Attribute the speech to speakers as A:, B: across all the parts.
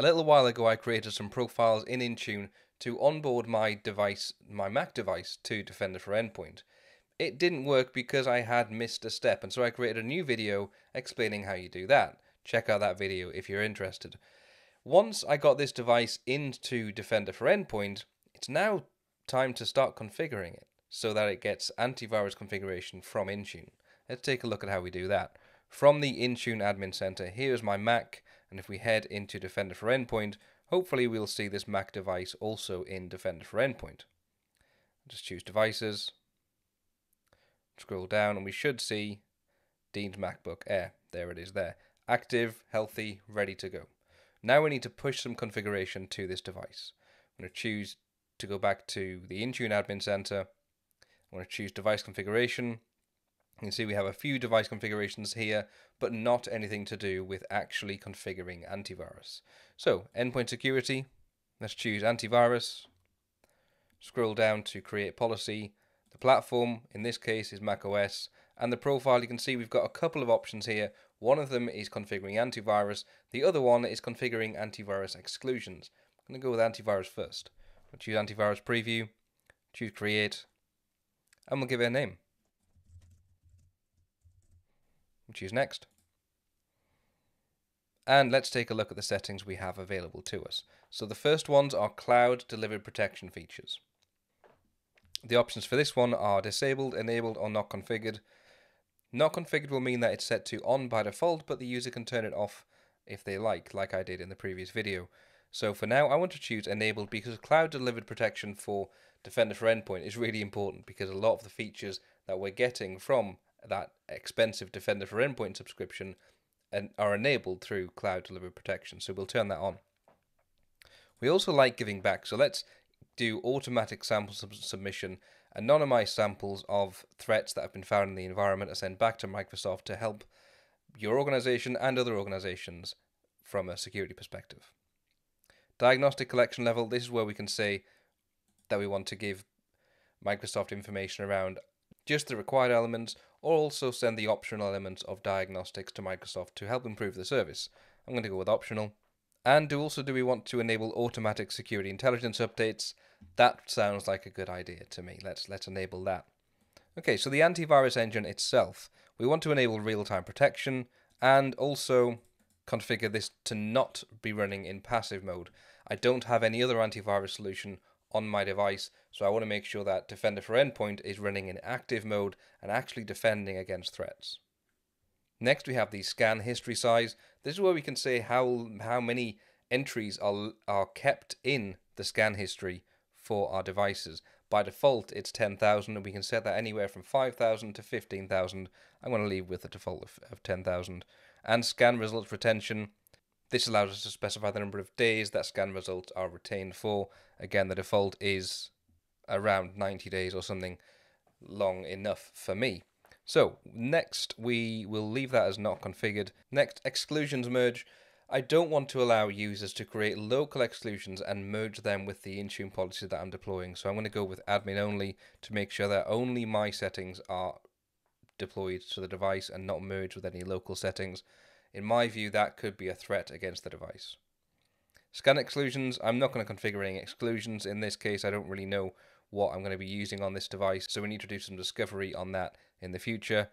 A: A little while ago I created some profiles in Intune to onboard my device, my Mac device, to Defender for Endpoint. It didn't work because I had missed a step, and so I created a new video explaining how you do that. Check out that video if you're interested. Once I got this device into Defender for Endpoint, it's now time to start configuring it so that it gets antivirus configuration from Intune. Let's take a look at how we do that. From the Intune Admin Center, here's my Mac, and if we head into Defender for Endpoint, hopefully we'll see this Mac device also in Defender for Endpoint. Just choose Devices, scroll down, and we should see Dean's MacBook Air. There it is there. Active, healthy, ready to go. Now we need to push some configuration to this device. I'm going to choose to go back to the Intune Admin Center. I'm going to choose Device Configuration. You can see we have a few device configurations here, but not anything to do with actually configuring antivirus. So, endpoint security, let's choose antivirus, scroll down to create policy. The platform, in this case, is macOS, and the profile, you can see we've got a couple of options here. One of them is configuring antivirus, the other one is configuring antivirus exclusions. I'm going to go with antivirus first. We'll choose antivirus preview, choose create, and we'll give it a name. Choose next. And let's take a look at the settings we have available to us. So the first ones are cloud delivered protection features. The options for this one are disabled, enabled, or not configured. Not configured will mean that it's set to on by default, but the user can turn it off if they like, like I did in the previous video. So for now, I want to choose enabled because cloud delivered protection for Defender for Endpoint is really important because a lot of the features that we're getting from that expensive Defender for Endpoint subscription and are enabled through cloud delivered protection. So we'll turn that on. We also like giving back. So let's do automatic sample sub submission, anonymized samples of threats that have been found in the environment are sent back to Microsoft to help your organization and other organizations from a security perspective. Diagnostic collection level, this is where we can say that we want to give Microsoft information around just the required elements or also send the optional elements of diagnostics to Microsoft to help improve the service. I'm going to go with optional. And do also do we want to enable automatic security intelligence updates? That sounds like a good idea to me. Let's let's enable that. Okay, so the antivirus engine itself, we want to enable real-time protection and also configure this to not be running in passive mode. I don't have any other antivirus solution on my device. So I want to make sure that Defender for Endpoint is running in active mode and actually defending against threats. Next we have the scan history size. This is where we can say how how many entries are are kept in the scan history for our devices. By default it's 10,000 and we can set that anywhere from 5,000 to 15,000. I'm going to leave with the default of, of 10,000. And scan results retention this allows us to specify the number of days that scan results are retained for. Again, the default is around 90 days or something long enough for me. So next we will leave that as not configured. Next, exclusions merge. I don't want to allow users to create local exclusions and merge them with the Intune policy that I'm deploying. So I'm going to go with admin only to make sure that only my settings are deployed to the device and not merged with any local settings. In my view, that could be a threat against the device. Scan exclusions, I'm not going to configure any exclusions. In this case, I don't really know what I'm going to be using on this device, so we need to do some discovery on that in the future.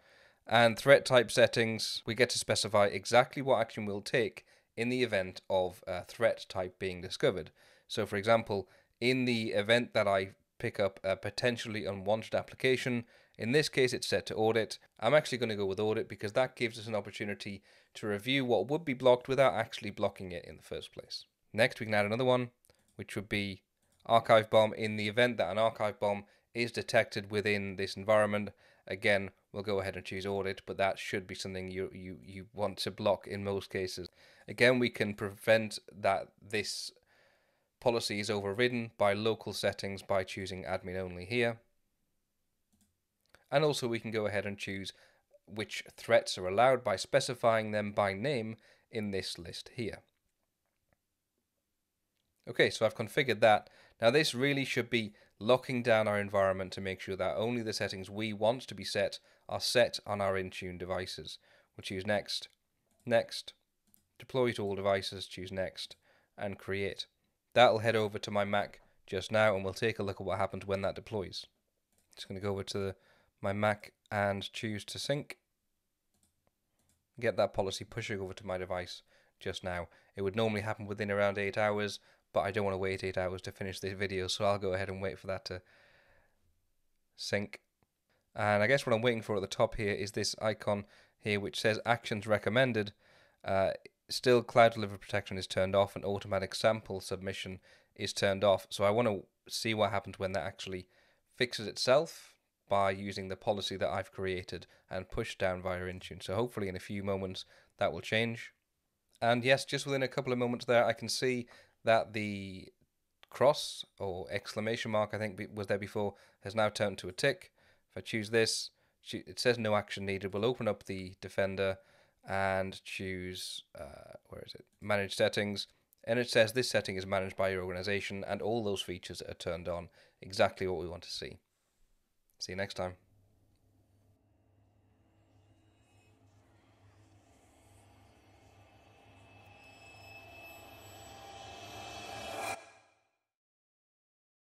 A: And threat type settings, we get to specify exactly what action we'll take in the event of a threat type being discovered. So for example, in the event that I pick up a potentially unwanted application, in this case, it's set to audit. I'm actually going to go with audit because that gives us an opportunity to review what would be blocked without actually blocking it in the first place. Next, we can add another one, which would be archive bomb in the event that an archive bomb is detected within this environment. Again, we'll go ahead and choose audit, but that should be something you, you, you want to block in most cases. Again, we can prevent that this policy is overridden by local settings by choosing admin only here. And also we can go ahead and choose which threats are allowed by specifying them by name in this list here. Okay, so I've configured that. Now this really should be locking down our environment to make sure that only the settings we want to be set are set on our Intune devices. We'll choose next, next, deploy to all devices, choose next, and create. That'll head over to my Mac just now and we'll take a look at what happens when that deploys. Just going to go over to the, my Mac and choose to sync. Get that policy pushing over to my device just now. It would normally happen within around 8 hours, but I don't want to wait 8 hours to finish this video, so I'll go ahead and wait for that to sync. And I guess what I'm waiting for at the top here is this icon here which says actions recommended. Uh, still cloud delivery protection is turned off and automatic sample submission is turned off. So I want to see what happens when that actually fixes itself by using the policy that I've created and pushed down via Intune. So hopefully in a few moments that will change. And yes, just within a couple of moments there, I can see that the cross or exclamation mark, I think was there before, has now turned to a tick. If I choose this, it says no action needed. We'll open up the Defender and choose, uh, where is it? Manage settings. And it says this setting is managed by your organization and all those features are turned on. Exactly what we want to see. See you next time.